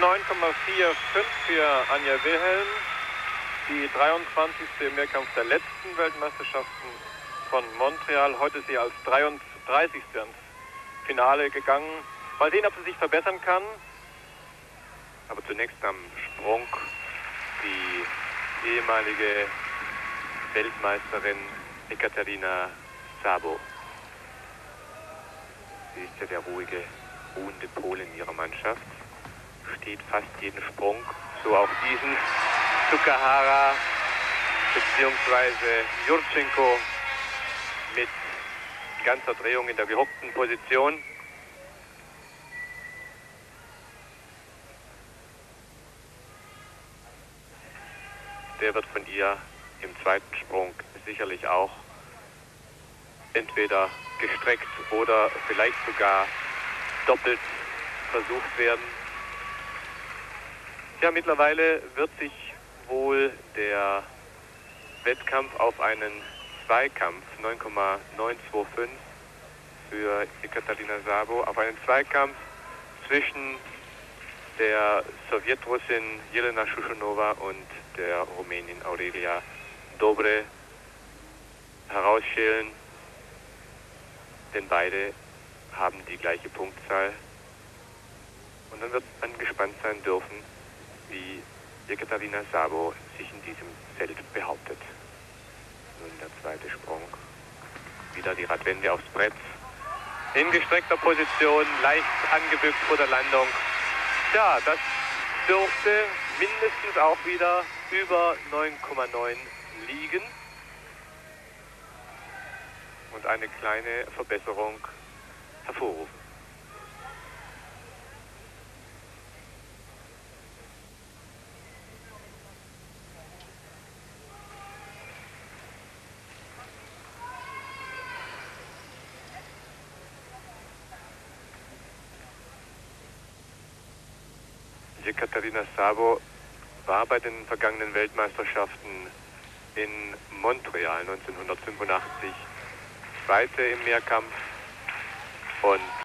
9,45 für Anja Wilhelm, die 23. im Mehrkampf der letzten Weltmeisterschaften von Montreal. Heute ist sie als 33. ans Finale gegangen. Mal sehen, ob sie sich verbessern kann. Aber zunächst am Sprung die ehemalige Weltmeisterin Ekaterina Sabo. Sie ist ja der ruhige, ruhende Pol in ihrer Mannschaft. Steht fast jeden Sprung. So auch diesen Tsukahara bzw. Jurchenko mit ganzer Drehung in der gehockten Position. Der wird von ihr im zweiten Sprung sicherlich auch entweder gestreckt oder vielleicht sogar doppelt versucht werden. Ja, mittlerweile wird sich wohl der Wettkampf auf einen Zweikampf 9,925 für Ekaterina Sabo, auf einen Zweikampf zwischen der Sowjetrussin Jelena Schuschonova und der Rumänin Aurelia Dobre herausschälen, denn beide haben die gleiche Punktzahl. Und dann wird man gespannt sein dürfen, Jekaterina Sabo sich in diesem Feld behauptet. Nun der zweite Sprung. Wieder die Radwende aufs Brett. In gestreckter Position, leicht angebückt vor der Landung. Ja, das dürfte mindestens auch wieder über 9,9 liegen. Und eine kleine Verbesserung hervorrufen. Jekaterina Sabo war bei den vergangenen Weltmeisterschaften in Montreal 1985 Zweite im Mehrkampf und